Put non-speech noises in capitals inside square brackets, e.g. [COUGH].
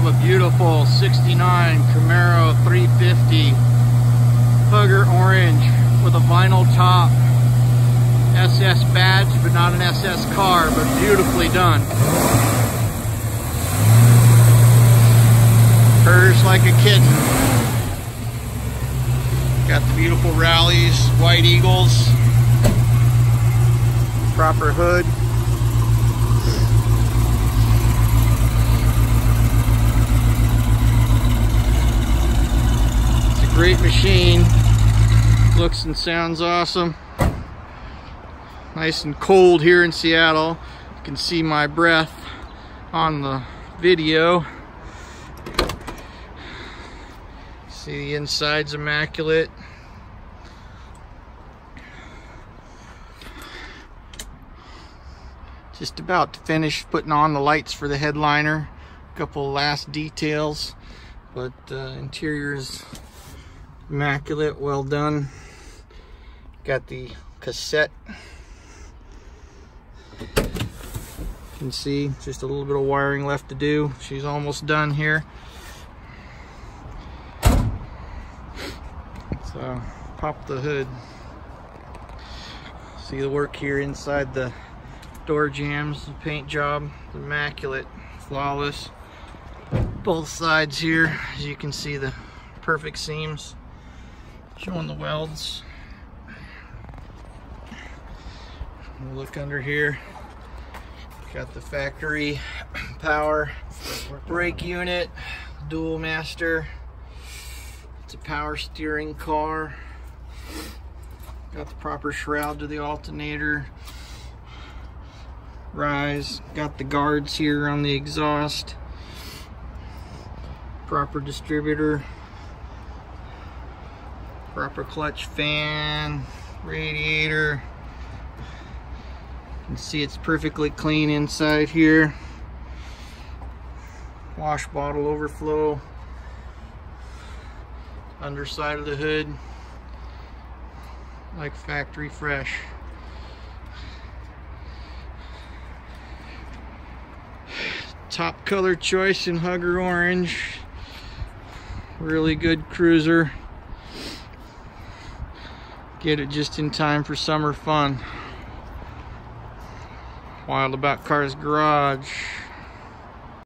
have a beautiful 69 Camaro 350 Hugger Orange with a vinyl top. SS badge, but not an SS car, but beautifully done. Purrs like a kitten. Got the beautiful rallies, white eagles, proper hood. Great machine. Looks and sounds awesome. Nice and cold here in Seattle. You can see my breath on the video. See the inside's immaculate. Just about to finish putting on the lights for the headliner. A couple last details, but uh, interior is immaculate, well done. Got the cassette. You can see just a little bit of wiring left to do. She's almost done here. So pop the hood. See the work here inside the door jambs the paint job, immaculate, flawless. Both sides here, as you can see the perfect seams. Showing the welds. We'll Look under here. Got the factory [CLEARS THROAT] power brake unit, dual master. It's a power steering car. Got the proper shroud to the alternator. Rise. Got the guards here on the exhaust. Proper distributor. Proper clutch fan. Radiator. You can see it's perfectly clean inside here. Wash bottle overflow underside of the hood like factory fresh top color choice in hugger orange really good cruiser get it just in time for summer fun. Wild about cars garage